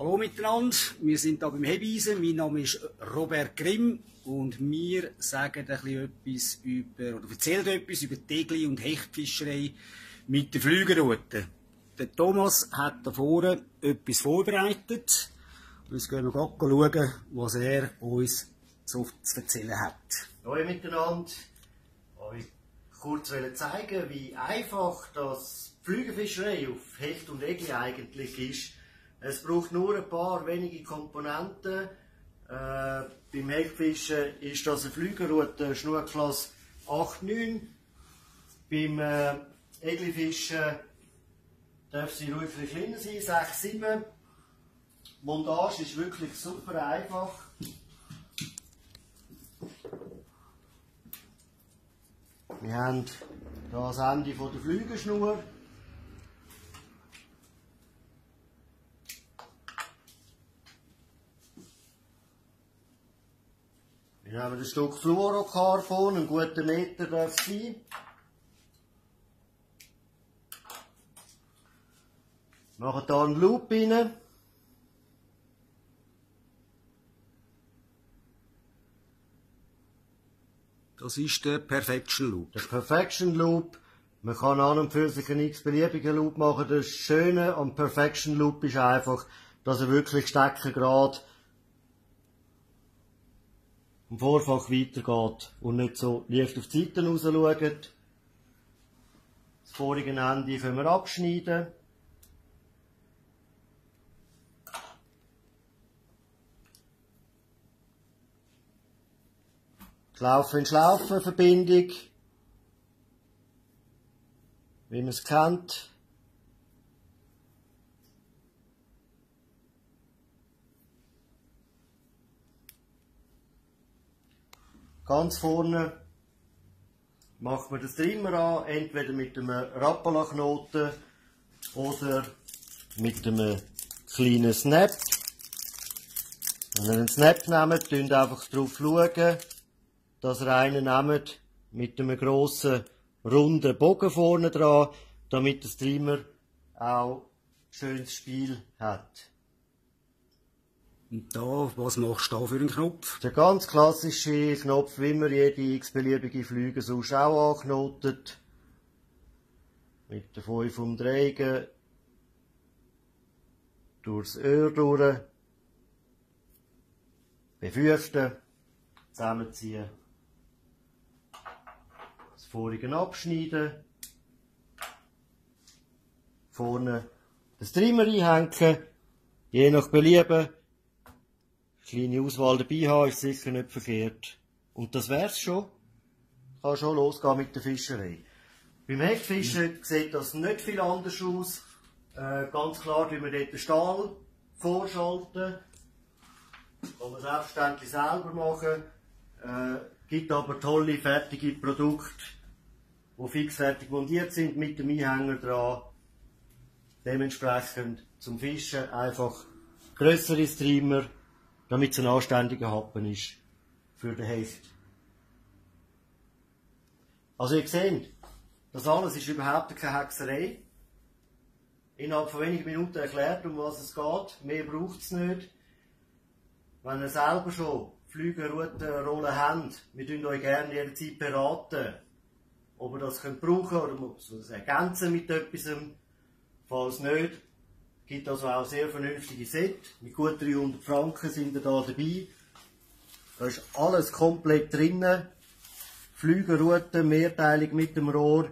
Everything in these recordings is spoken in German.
Hallo miteinander, wir sind hier beim Hebeisen. Mein Name ist Robert Grimm und wir sagen etwas über, oder erzählen etwas über Tegli und Hechtfischerei mit der Flügerroute. Der Thomas hat da vorne etwas vorbereitet. Und jetzt gehen wir schauen, was er uns so zu erzählen hat. Hallo miteinander. Ich kurz zeigen, wie einfach das Flügelfischerei auf Hecht und Egli eigentlich ist. Es braucht nur ein paar wenige Komponenten. Äh, beim Hechtfischen ist das eine Flügelroute Schnurklasse 8-9. Beim äh, Eglifischen darf sie ruhig ein kleiner sein, 6-7. Montage ist wirklich super einfach. Wir haben das Ende der Flügelschnur. Wir haben ein Stück Fluorocarbon, einen guten Meter darf es sein. Machen hier einen Loop rein. Das ist der Perfection Loop. Der Perfection Loop. Man kann an und für sich einen x-beliebigen Loop machen. Das Schöne am Perfection Loop ist einfach, dass er wirklich steckengrad im Vorfach weitergeht und nicht so leicht auf die Seiten raus schaut. Das vorige Ende können wir abschneiden. Schlaufen in Schlaufen Verbindung. Wie man es kennt. Ganz vorne macht man das Trimmer an, entweder mit einem Rappala-Knoten oder mit einem kleinen Snap. Wenn ihr einen Snap nehmt, schaut einfach darauf schauen, dass ihr einen nehmt mit einem grossen, runden Bogen vorne dran, damit der Streamer auch schönes Spiel hat. Und da, was machst du da für einen Knopf? Der ganz klassische Knopf, wie man jede x-beliebige Flüge sonst auch anknotet. Mit der 5 umdrehen. Durchs Öhr durch. Befürchten. Zusammenziehen vorigen abschneiden. Vorne den Trimmer einhängen. Je nach Belieben. Kleine Auswahl dabei haben ist sicher nicht verkehrt. Und das wär's schon. Kann schon losgehen mit der Fischerei. Beim Hechtfischen mhm. sieht das nicht viel anders aus. Äh, ganz klar, wie wir dort den Stahl vorschalten. Kann man selbstverständlich selber machen. Äh, gibt aber tolle, fertige Produkte die fixfertig montiert sind mit dem Einhänger dran. Dementsprechend zum Fischen einfach größere Streamer, damit es ein anständiger Happen ist für den Hecht. Also ihr seht, das alles ist überhaupt keine Hexerei. Innerhalb von wenigen Minuten erklärt, um was es geht. Mehr braucht es nicht. Wenn ihr selber schon Flügelroutenrollen habt, wir tun euch gerne jederzeit beraten ob ihr das könnt brauchen oder muss es ergänzen mit etwas. Falls nicht, gibt also auch sehr vernünftige Set. Mit gut 300 Franken sind ihr da dabei. Da ist alles komplett drinnen. Flügelroute, mehrteilig mit dem Rohr.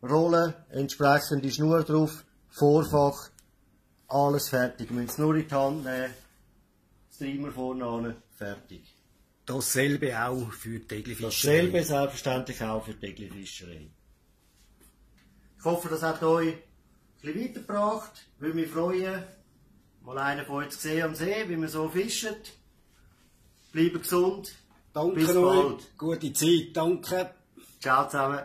Rollen, entsprechende Schnur drauf, Vorfach, alles fertig. Wir müssen es nur in die Hand nehmen, Streamer vorne fertig. Dasselbe auch für die Tegelfischerei. Dasselbe selbstverständlich auch für die Tegelfischerei. Ich hoffe, das hat euch ein bisschen weitergebracht. Würde mich freuen, mal einen von euch zu sehen am See, wie man so fischt. Bleibt gesund. Danke Bis bald. Gute Zeit. Danke. Ciao zusammen.